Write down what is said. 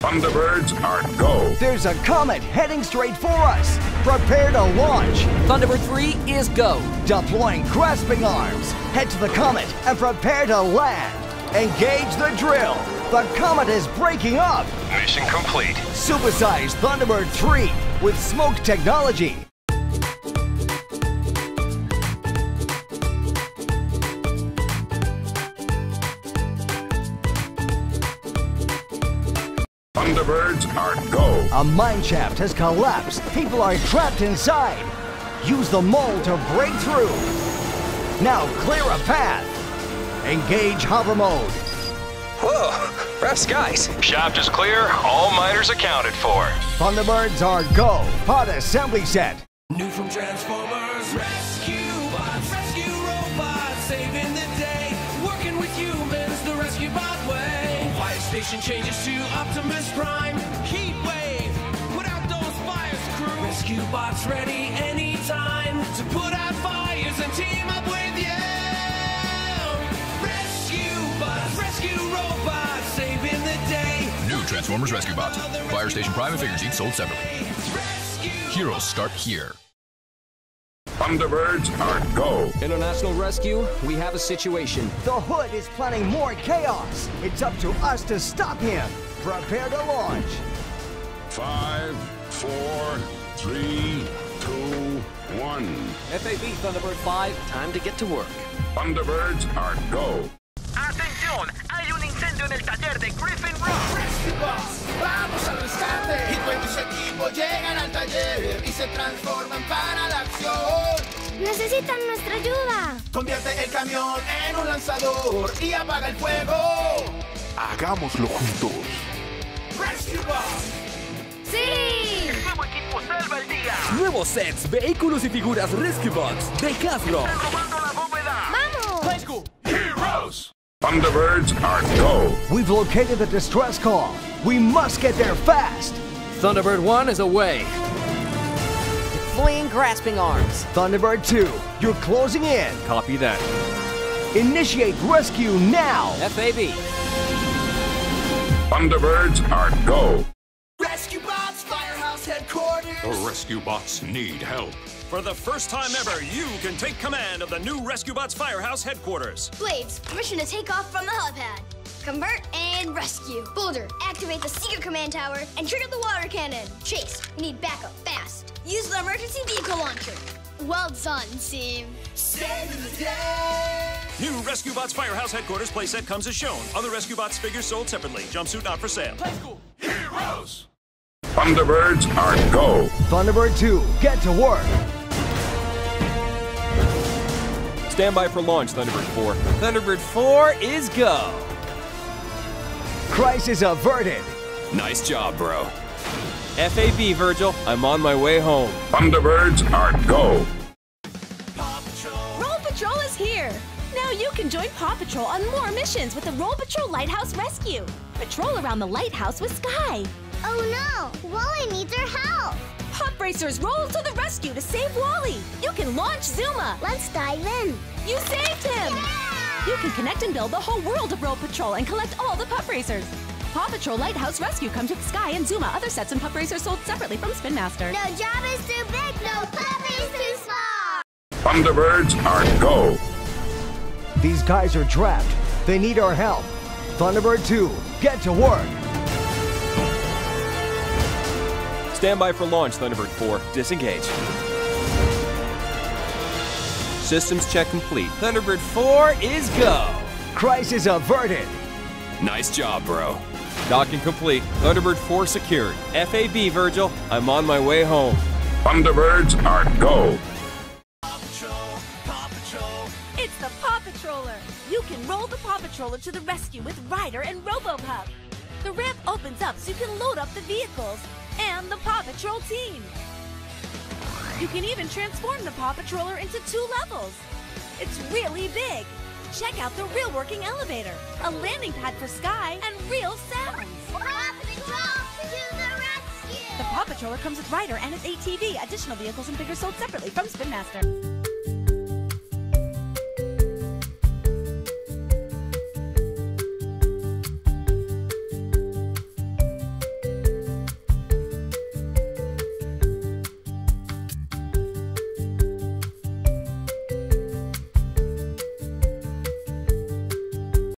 Thunderbirds are go. There's a comet heading straight for us. Prepare to launch. Thunderbird 3 is go. Deploying grasping arms. Head to the comet and prepare to land. Engage the drill. The comet is breaking up. Mission complete. Supersize Thunderbird 3 with smoke technology. Thunderbirds are go. A mine shaft has collapsed. People are trapped inside. Use the mole to break through. Now clear a path. Engage hover mode. Whoa, rough skies. Shaft is clear, all miners accounted for. Thunderbirds are go. Pod assembly set. New from Transformers, rescue station changes to Optimus Prime, heat wave, put out those fires, crew. Rescue bots ready anytime to put out fires and team up with you. Rescue bots, rescue robots, saving the day. New Transformers Rescue Bots. Fire Station Prime and figures each sold separately. Heroes start here. Thunderbirds are go. International Rescue, we have a situation. The Hood is planning more chaos. It's up to us to stop him. Prepare to launch. Five, four, three, two, one. FAB Thunderbird 5, time to get to work. Thunderbirds are go. ¡Atención! Hay un incendio en el taller de Griffin Rock. ¡Vamos al rescate! Llegan al taller y se transforman para la acción. Necesitan nuestra ayuda. Convierte el camión en un lanzador y apaga el fuego. Hagámoslo juntos. Rescue Bots. ¡Sí! El nuevo equipo salva el día. Nuevos sets, vehículos y figuras Rescue Bots de Hasbro. Robando la bóveda. ¡Vamos! Heroes. Thunderbirds are go. We've located the distress call. We must get there fast. Thunderbird 1 is away. Deploying grasping arms. Thunderbird 2, you're closing in. Copy that. Initiate rescue now. FAB. Thunderbirds are go. Rescue Bots Firehouse Headquarters. The Rescue Bots need help. For the first time ever, you can take command of the new Rescue Bots Firehouse headquarters. Blades, permission to take off from the helipad. Convert and rescue. Boulder, activate the Seeker command tower and trigger the water cannon. Chase, we need backup fast. Use the emergency vehicle launcher. Well done, team. Saving the day. New Rescue Bots Firehouse headquarters playset comes as shown. Other Rescue Bots figures sold separately. Jumpsuit not for sale. Heroes. Thunderbirds are go. Thunderbird 2, get to work. Stand by for launch, Thunderbird 4. Thunderbird 4 is go. Crisis averted. Nice job, bro. FAB, Virgil. I'm on my way home. Thunderbirds are go. Paw Patrol. Roll Patrol is here! Now you can join Paw Patrol on more missions with the Roll Patrol Lighthouse Rescue. Patrol around the lighthouse with Sky. Oh no, Wally needs our help. Pup Racers roll to the rescue to save Wally. You can launch Zuma. Let's dive in. You saved him! You can connect and build the whole world of Roll Patrol and collect all the Pup Racers. Paw Patrol Lighthouse Rescue comes with Sky and Zuma. Other sets and Pup Racers sold separately from Spin Master. No job is too big, no puppy's too small. Thunderbirds are go. These guys are trapped. They need our help. Thunderbird 2, get to work. Stand by for launch, Thunderbird 4. Disengage. Systems check complete. Thunderbird 4 is go. Crisis averted. Nice job, bro. Docking complete. Thunderbird 4 secured. FAB, Virgil. I'm on my way home. Thunderbirds are go. Paw Patrol. Paw Patrol. It's the Paw Patroller. You can roll the Paw Patroller to the rescue with Ryder and RoboPup. The ramp opens up so you can load up the vehicles and the Paw Patrol team. You can even transform the Paw Patroller into two levels. It's really big. Check out the real working elevator, a landing pad for Sky, and real sounds. Paw Patrol to the rescue. The Paw Patroller comes with Ryder and its ATV. Additional vehicles and figures sold separately from Spin Master.